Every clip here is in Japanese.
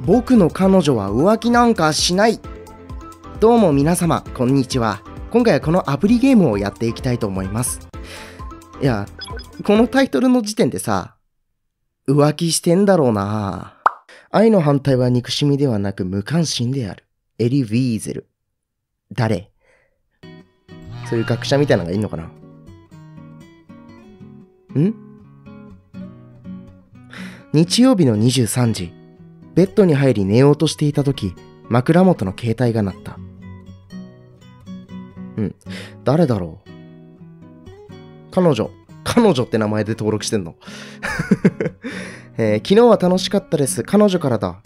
僕の彼女は浮気なんかしない。どうも皆様こんにちは。今回はこのアプリゲームをやっていきたいと思います。いやこのタイトルの時点でさ浮気してんだろうな。愛の反対は憎しみではなく無関心である。エリ・ウィーゼル。誰？そういう学者みたいなのがいんのかな？ん？日曜日の23時。ベッドに入り寝ようとしていた時枕元の携帯が鳴った。うん。誰だろう？彼女。彼女って名前で登録してんの、えー、昨日は楽しかったです。彼女からだ。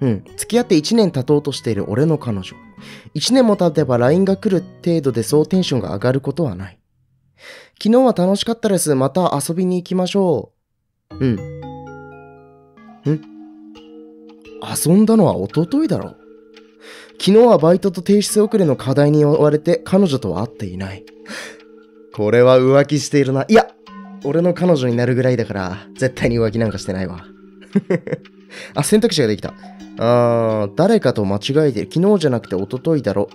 うん。付き合って1年経とうとしている俺の彼女。1年も経てば LINE が来る程度でそうテンションが上がることはない。昨日は楽しかったです。また遊びに行きましょう。うん。ん。遊んだのは一昨日だろう昨日はバイトと提出遅れの課題に追われて彼女とは会っていない。これは浮気しているな。いや、俺の彼女になるぐらいだから、絶対に浮気なんかしてないわ。あ、選択肢ができた。あー、誰かと間違えてる。昨日じゃなくて一昨日だろ。こ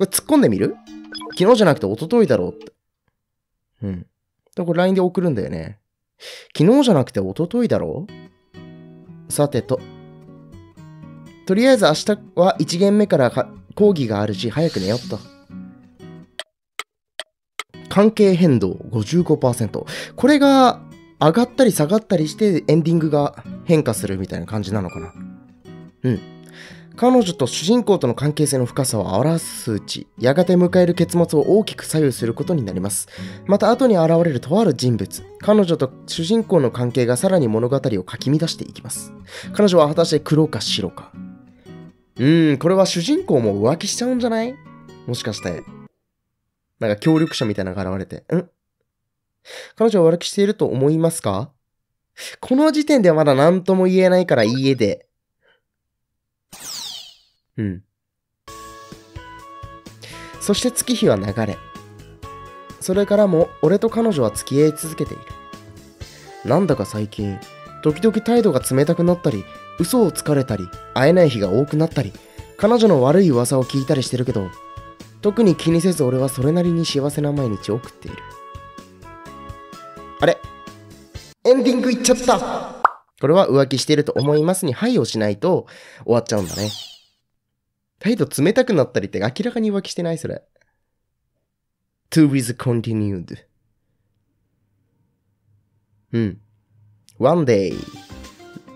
れ突っ込んでみる？昨日じゃなくて一昨日だろって。うん。これ LINE で送るんだよね。昨日じゃなくて一昨日だろ？さてと、とりあえず明日は1限目から講義があるし、早く寝よっと。関係変動55%。これが上がったり下がったりしてエンディングが変化するみたいな感じなのかな。うん。彼女と主人公との関係性の深さを表す数値、やがて迎える結末を大きく左右することになります。また後に現れるとある人物、彼女と主人公の関係がさらに物語をかき乱していきます。彼女は果たして黒か白か。うん、これは主人公も浮気しちゃうんじゃない？もしかして。なんか協力者みたいなのが現れて。ん？彼女は浮気していると思いますか？この時点ではまだ何とも言えないから家で。うん。そして月日は流れ。それからも俺と彼女は付き合い続けている。なんだか最近、時々態度が冷たくなったり、嘘をつかれたり、会えない日が多くなったり、彼女の悪い噂を聞いたりしてるけど、特に気にせず俺はそれなりに幸せな毎日を送っている。あれ？エンディングいっちゃったこれは浮気してると思いますにはいをしないと終わっちゃうんだね。態度冷たくなったりって明らかに浮気してないそれ。to with continued. うん。one day.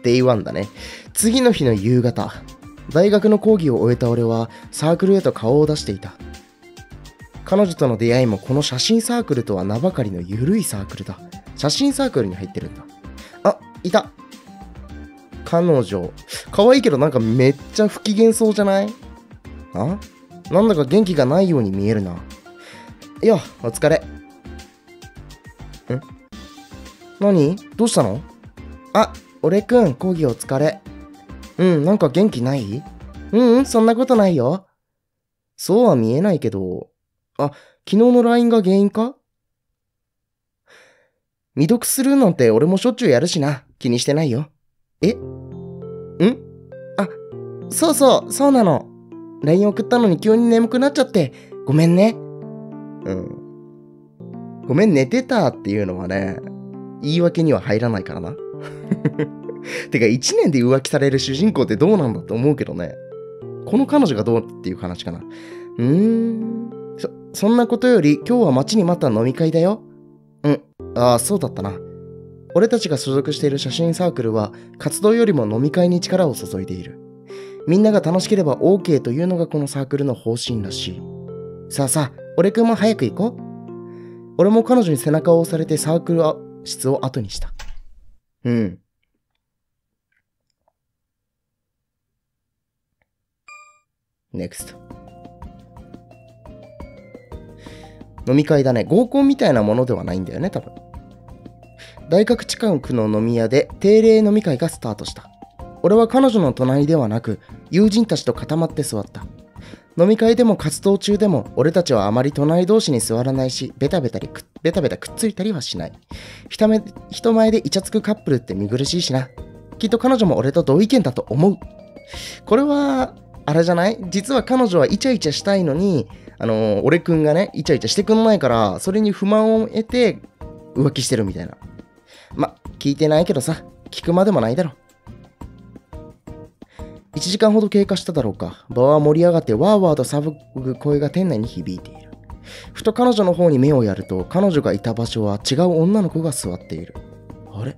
Day1 だね。次の日の夕方、大学の講義を終えた俺はサークルへと顔を出していた。彼女との出会いもこの写真サークルとは名ばかりの緩いサークルだ。写真サークルに入ってるんだ。あ、いた。彼女。可愛いけどなんかめっちゃ不機嫌そうじゃない？あ？なんだか元気がないように見えるな。いや、お疲れ。ん何？どうしたの？あ、俺くん、講義お疲れ。うん、なんか元気ない？ううん、そんなことないよ。そうは見えないけど。あ、昨日の LINE が原因か？未読するなんて俺もしょっちゅうやるしな。気にしてないよ。え？ん？あ、そうそう、そうなの。LINE 送ったのに急に眠くなっちゃって。ごめんね。うん。ごめん寝てたっていうのはね、言い訳には入らないからな。てか、1年で浮気される主人公ってどうなんだって思うけどね。この彼女がどうっていう話かな。うーん。そ、そんなことより、今日は待ちに待った飲み会だよ。うん。ああ、そうだったな。俺たちが所属している写真サークルは、活動よりも飲み会に力を注いでいる。みんなが楽しければ OK というのがこのサークルの方針らしい。さあさあ、俺くんも早く行こう。俺も彼女に背中を押されてサークル室を後にした。うん。NEXT 飲み会だね。合コンみたいなものではないんだよね、多分。大学近くの飲み屋で定例飲み会がスタートした。俺は彼女の隣ではなく、友人たちと固まって座った。飲み会でも活動中でも俺たちはあまり隣同士に座らないし、ベタベタりベタベタくっついたりはしない。人前でイチャつくカップルって見苦しいしな。きっと彼女も俺と同意見だと思う。これは、あれじゃない？実は彼女はイチャイチャしたいのに、あのー俺くんがね、イチャイチャしてくんないから、それに不満を得て浮気してるみたいな。ま、聞いてないけどさ、聞くまでもないだろ。1時間ほど経過しただろうか。場は盛り上がってワーワーと騒ぐ声が店内に響いている。ふと彼女の方に目をやると、彼女がいた場所は違う女の子が座っている。あれ？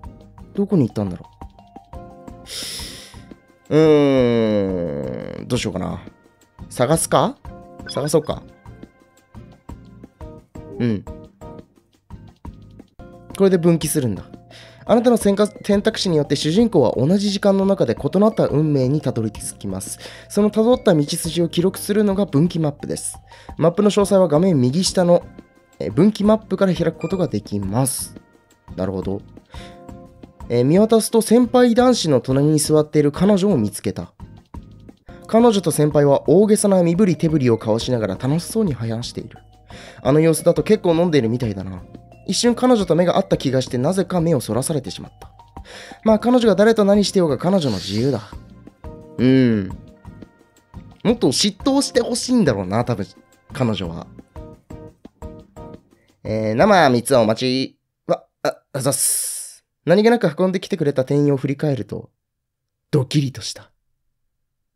どこに行ったんだろう？うーん、どうしようかな。探すか？探そうか。うん。これで分岐するんだ。あなたの選択肢によって主人公は同じ時間の中で異なった運命にたどり着きます。その辿った道筋を記録するのが分岐マップです。マップの詳細は画面右下の分岐マップから開くことができます。なるほど。えー見渡すと先輩男子の隣に座っている彼女を見つけた。彼女と先輩は大げさな身振り手振りを交わしながら楽しそうに話している。あの様子だと結構飲んでいるみたいだな。一瞬彼女と目が合った気がしてなぜか目をそらされてしまった。まあ彼女が誰と何してようが彼女の自由だ。うん。もっと嫉妬してほしいんだろうな、多分、彼女は。えー、生三つお待ち。わ、あ、あざっす。何気なく運んできてくれた店員を振り返ると、ドキリとした。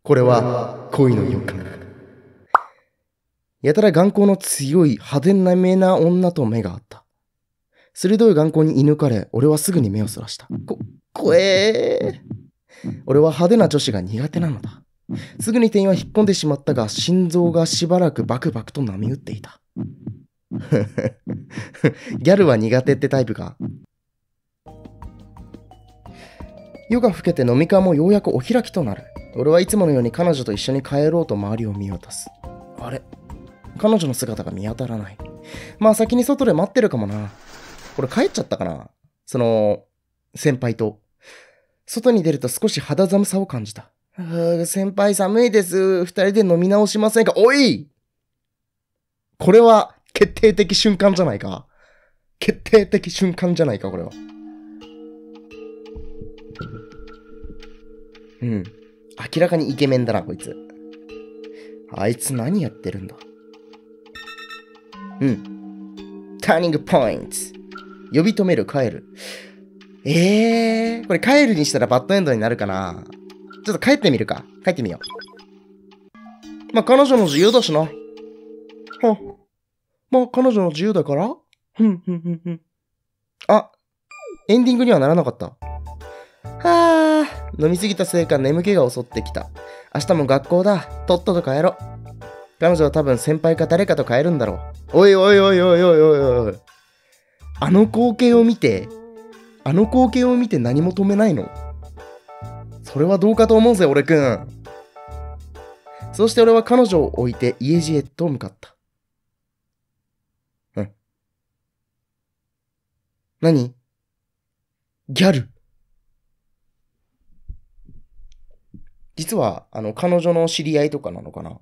これは恋の予感。やたら眼光の強い派手なめな女と目が合った。鋭い眼光に射抜かれ、俺はすぐに目をそらした。こ、怖えー。俺は派手な女子が苦手なのだ。すぐに店員は引っ込んでしまったが、心臓がしばらくバクバクと波打っていた。ギャルは苦手ってタイプか。夜が更けて飲み会もようやくお開きとなる。俺はいつものように彼女と一緒に帰ろうと周りを見渡す。あれ？彼女の姿が見当たらない。まあ先に外で待ってるかもな。これ帰っちゃったかな？その、先輩と。外に出ると少し肌寒さを感じた。先輩寒いです。二人で飲み直しませんか？おいこれは決定的瞬間じゃないか。決定的瞬間じゃないか、これは。うん。明らかにイケメンだな、こいつ。あいつ何やってるんだ？うん。ターニングポイント。呼び止める、帰る。えー、これ帰るにしたらバッドエンドになるかな？ちょっと帰ってみるか。帰ってみよう。まあ、彼女の自由だしな。はまあ、彼女の自由だから？ふんふんふんふん。あ、エンディングにはならなかった。はあ、飲みすぎたせいか眠気が襲ってきた。明日も学校だ。とっとと帰ろう。彼女は多分先輩か誰かと帰るんだろう。おいおいおいおいおいおいおい。あの光景を見て、あの光景を見て何も止めないの？それはどうかと思うぜ、俺くん。そして俺は彼女を置いて家路へと向かった。うん。何？ギャル。実は、あの、彼女の知り合いとかなのかな？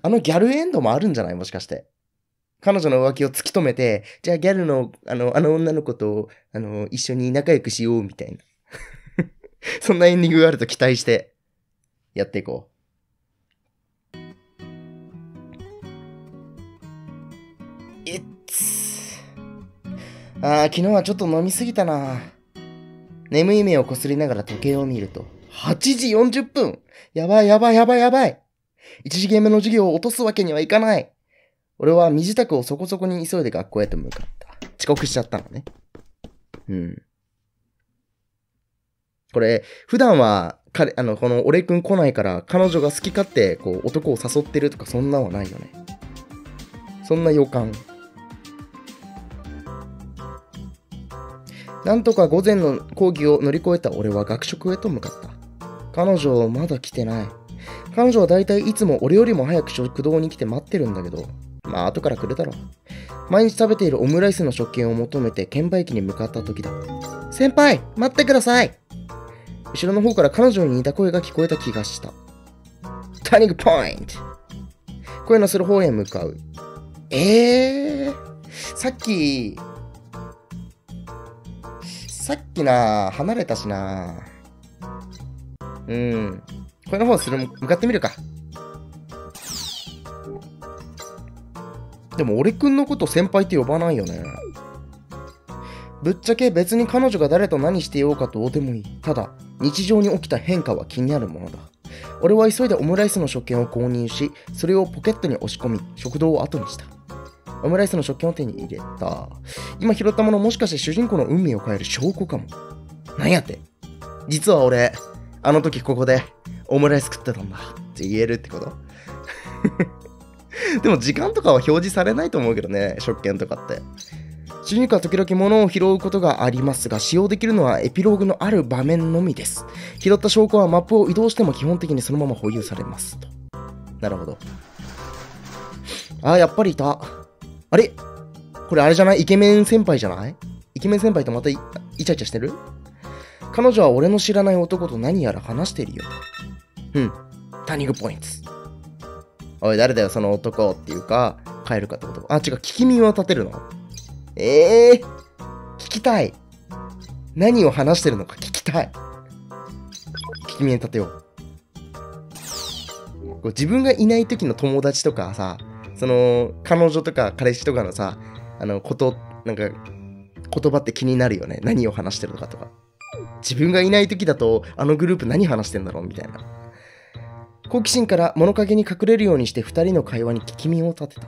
あのギャルエンドもあるんじゃない？もしかして。彼女の浮気を突き止めて、じゃあギャルの、あの、あの女の子と、あの、一緒に仲良くしよう、みたいな。そんなエンディングがあると期待して、やっていこう。いっつ。あー、昨日はちょっと飲みすぎたな。眠い目をこすりながら時計を見ると、8時40分やばいやばいやばいやばい一次元目の授業を落とすわけにはいかない俺は身支度をそこそこに急いで学校へと向かった。遅刻しちゃったのね。うん。これ、普段は、彼、あの、この俺くん来ないから、彼女が好き勝手、こう、男を誘ってるとか、そんなはないよね。そんな予感。なんとか午前の講義を乗り越えた俺は学食へと向かった。彼女、まだ来てない。彼女は大体いつも俺よりも早く食堂に来て待ってるんだけど、まあ後から来るだろう。毎日食べているオムライスの食券を求めて券売機に向かった時だ。先輩、待ってください後ろの方から彼女に似た声が聞こえた気がした。ターニングポイント声のする方へ向かう。えー、さっき、さっきな、離れたしな。うん。これの方する、向かってみるか。でも俺くんのこと先輩って呼ばないよね。ぶっちゃけ別に彼女が誰と何してようかどうでもいい。ただ、日常に起きた変化は気になるものだ。俺は急いでオムライスの食券を購入し、それをポケットに押し込み、食堂を後にした。オムライスの食券を手に入れた。今拾ったものもしかして主人公の運命を変える証拠かも。なんやって。実は俺、あの時ここでオムライス食ってたんだって言えるってこと？でも時間とかは表示されないと思うけどね、食券とかって。主人公は時々物を拾うことがありますが、使用できるのはエピローグのある場面のみです。拾った証拠はマップを移動しても基本的にそのまま保有されますと。なるほど。あ、やっぱりいた。あれ？これあれじゃない？イケメン先輩じゃない？イケメン先輩とまたイチャイチャしてる？彼女は俺の知らない男と何やら話してるよ。うん。ターニングポイント。おい、誰だよ、その男っていうか、帰るかってこと？あ、違う、聞き耳を立てるの？ええー、聞きたい。何を話してるのか聞きたい。聞き耳立てよう。こう自分がいない時の友達とかさ、その、彼女とか彼氏とかのさ、あの、こと、なんか、言葉って気になるよね。何を話してるのかとか。自分がいない時だと、あのグループ何話してんだろう？みたいな。好奇心から物陰に隠れるようにして二人の会話に聞き耳を立てた。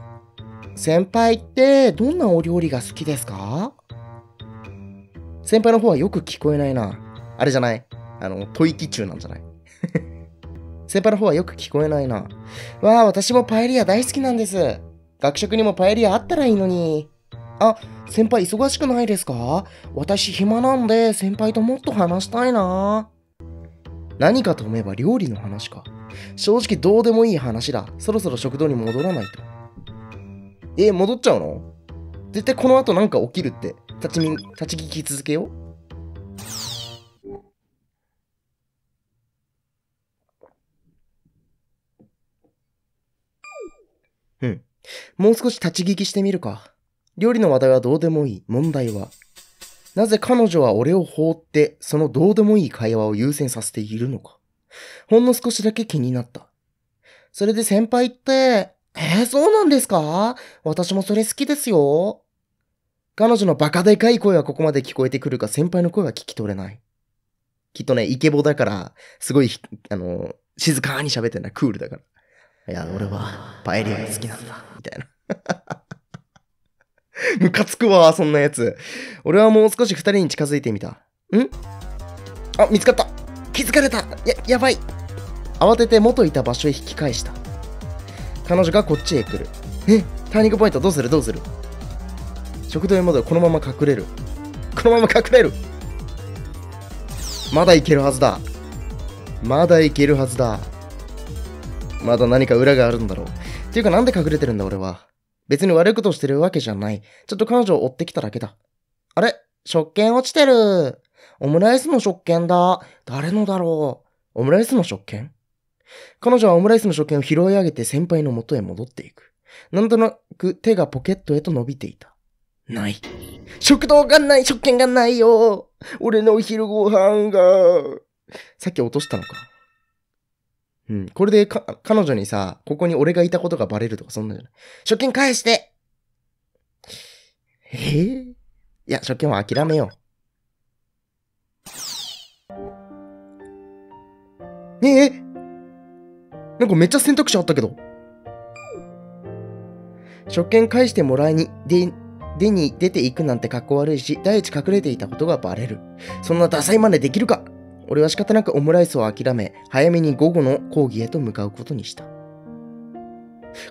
先輩ってどんなお料理が好きですか？先輩の方はよく聞こえないな。あれじゃない？あの、吐息中なんじゃない？先輩の方はよく聞こえないな。わあ、私もパエリア大好きなんです。学食にもパエリアあったらいいのに。あ、先輩忙しくないですか？私暇なんで先輩ともっと話したいな。何かと思えば料理の話か。正直どうでもいい話だ。そろそろ食堂に戻らないと。えー、戻っちゃうの？絶対この後なんか起きるって。立ち、立ち聞き続けよう。うん。もう少し立ち聞きしてみるか。料理の話題はどうでもいい。問題は。なぜ彼女は俺を放って、そのどうでもいい会話を優先させているのか。ほんの少しだけ気になった。それで先輩って、えー、そうなんですか？私もそれ好きですよ。彼女のバカでかい声はここまで聞こえてくるが、先輩の声は聞き取れない。きっとね、イケボだから、すごい、あの、静かに喋ってんだ。クールだから。いや、俺は、パエリアが好きなんだ。みたいな。ムカつくわ、そんなやつ。俺はもう少し二人に近づいてみた。ん？あ、見つかった気づかれたや、やばい慌てて元いた場所へ引き返した。彼女がこっちへ来る。え？ターニングポイントどうする？どうする？食堂へ戻る。このまま隠れる。このまま隠れるまだいけるはずだ。まだいけるはずだ。まだ何か裏があるんだろう。っていうかなんで隠れてるんだ俺は。別に悪いことしてるわけじゃない。ちょっと彼女を追ってきただけだ。あれ？食券落ちてる。オムライスの食券だ。誰のだろう。オムライスの食券？彼女はオムライスの食券を拾い上げて先輩の元へ戻っていく。なんとなく手がポケットへと伸びていた。ない。食堂がない食券がないよ俺のお昼ご飯が。さっき落としたのか。うん。これでか、彼女にさ、ここに俺がいたことがバレるとかそんなんじゃない。食券返してえ？ー、いや、食券は諦めよう。え？え？なんかめっちゃ選択肢あったけど。食券返してもらいに、で、でに出ていくなんて格好悪いし、第一隠れていたことがバレる。そんなダサい真似できるか？俺は仕方なくオムライスを諦め、早めに午後の講義へと向かうことにした。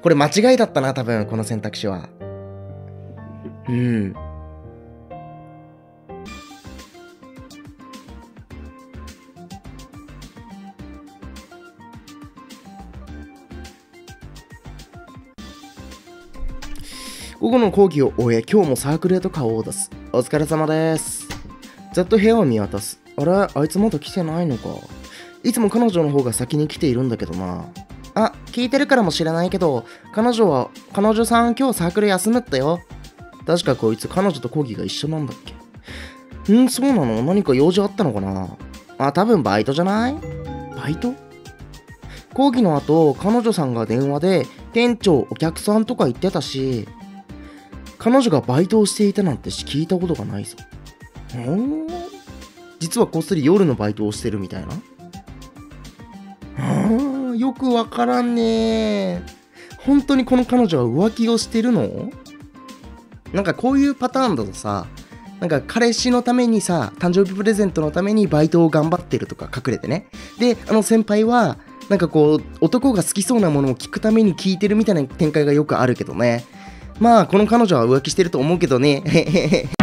これ間違いだったな、多分、この選択肢は。うん。午後の講義を終え、今日もサークルへと顔を出す。お疲れ様です。ざっと部屋を見渡す。あれあいつまだ来てないのか。いつも彼女の方が先に来ているんだけどな。あ、聞いてるからもしれないけど、彼女は、彼女さん今日サークル休むってよ。確かこいつ彼女と講義が一緒なんだっけ。ん？そうなの？何か用事あったのかな？あ多分バイトじゃない？バイト？講義の後彼女さんが電話で店長お客さんとか言ってたし彼女がバイトをしていたなんて聞いたことがないぞん実はこっそり夜のバイトをしてるみたいな。ああよくわからんね。本当にこの彼女は浮気をしてるの？なんかこういうパターンだとさなんか彼氏のためにさ誕生日プレゼントのためにバイトを頑張ってるとか隠れてね。であの先輩はなんかこう男が好きそうなものを聞くために聞いてるみたいな展開がよくあるけどね。まあこの彼女は浮気してると思うけどね。へへへ。